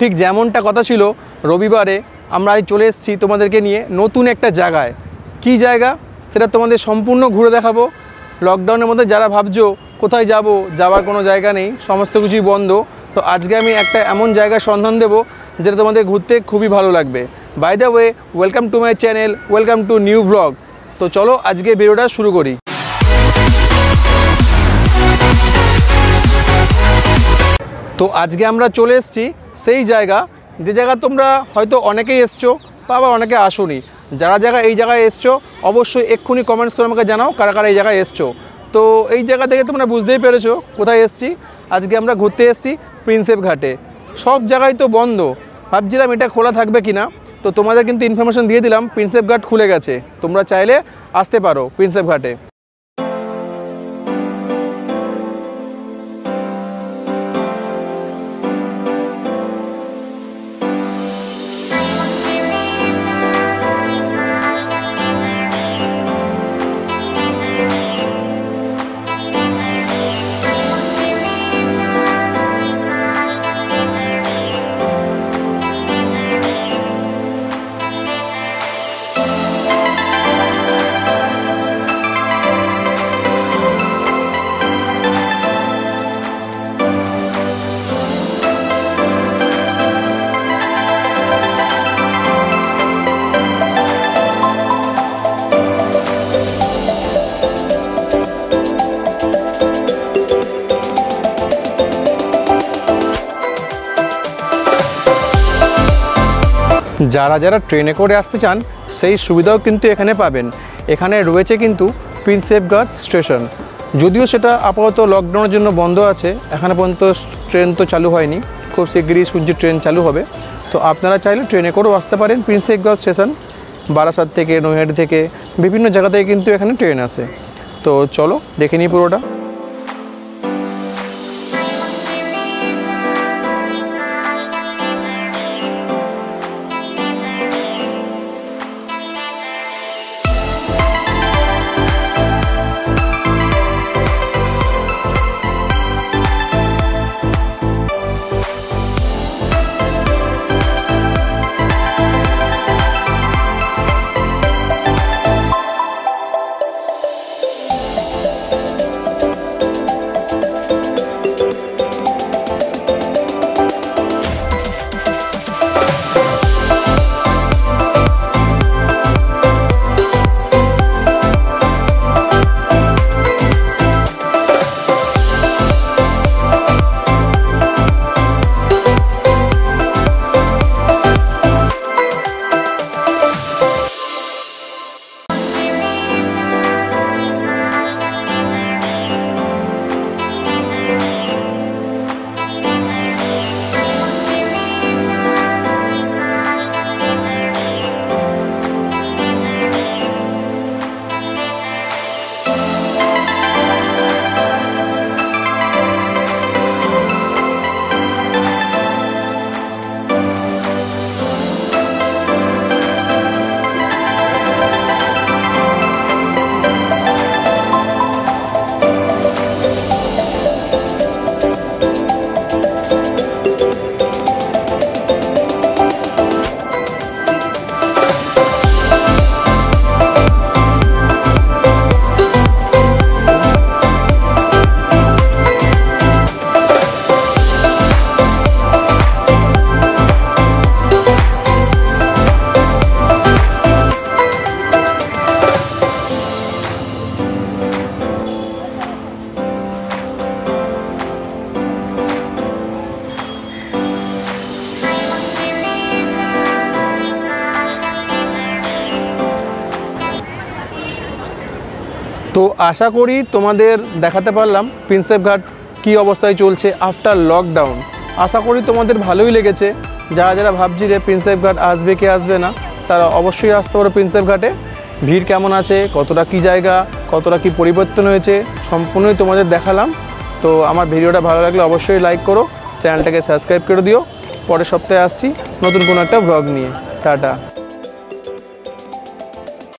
ঠিক যেমনটা কথা ছিল, রবিবারে আমরা চলে এসেছি তোমাদেরকে নিয়ে নতুন একটা জায়গায়। কি জায়গা? সেটা তোমাদের সম্পূর্ণ ঘুরে দেখাবো। লকডাউনের মধ্যে যারা ভাবছ কোথায় যাব, যাওয়ার কোনো জায়গা নেই, সমস্ত কিছুই বন্ধ। তো আজকে আমি একটা এমন জায়গার সন্ধান দেবো যেটা তোমাদের ঘুরতে খুবই ভালো লাগবে। By the way welcome to my channel welcome to new blog তো চলো আজকে ভিডিওটা শুরু করি। তো আজকে আমরা চলে এসেছি সেই জায়গা, যে জায়গা তোমরা হয়তো অনেকেই এসছো বা আবার অনেকে আসোনি। যারা জায়গা এই জায়গায় এসছো, অবশ্যই এক্ষুনি কমেন্টস করে আমাকে জানাও কারা কারা এই জায়গায় এসছো। তো এই জায়গা থেকে তোমরা বুঝতেই পেরেছ কোথায় এসছি। আজকে আমরা ঘুরতে এসেছি প্রিন্সেপ ঘাটে। সব জায়গায় তো বন্ধ। ভাবছিলাম এটা খোলা থাকবে কি না তো তোমাদের কিন্তু ইনফরমেশন দিয়ে দিলাম প্রিন্সেপ ঘাট খুলে গেছে। তোমরা চাইলে আসতে পারো প্রিন্সেপ ঘাটে। যারা যারা ট্রেনে করে আসতে চান, সেই সুবিধাও কিন্তু এখানে পাবেন। এখানে রয়েছে কিন্তু প্রিন্সেপগঞ্জ স্টেশন। যদিও সেটা আপাতত লকডাউনের জন্য বন্ধ আছে, এখানে পর্যন্ত ট্রেন তো চালু হয়নি। খুব শীঘ্রই সূর্যের ট্রেন চালু হবে। তো আপনারা চাইলে ট্রেনে করেও আসতে পারেন প্রিন্সেপগঞ্জ স্টেশন, বারাসাত থেকে, নৈহাটি থেকে, বিভিন্ন জায়গা থেকে কিন্তু এখানে ট্রেন আসে তো চলো, দেখে নিই পুরোটা। তো আশা করি তোমাদের দেখাতে পারলাম প্রিন্সেপ ঘাট কী অবস্থায় চলছে আফটার লকডাউন আশা করি তোমাদের ভালোই লেগেছে। যারা যারা ভাবছি যে প্রিন্সেপ ঘাট আসবে কি আসবে না, তারা অবশ্যই আসতে পারো প্রিন্সেপ ঘাটে ভিড় কেমন আছে, কতটা কি জায়গা, কতটা কি পরিবর্তন হয়েছে, সম্পূর্ণই তোমাদের দেখালাম। তো আমার ভিডিওটা ভালো লাগলে অবশ্যই লাইক করো, চ্যানেলটাকে সাবস্ক্রাইব করে দিও। পরের সপ্তাহে আসছি নতুন কোনো একটা ব্লগ নিয়ে। টাটা।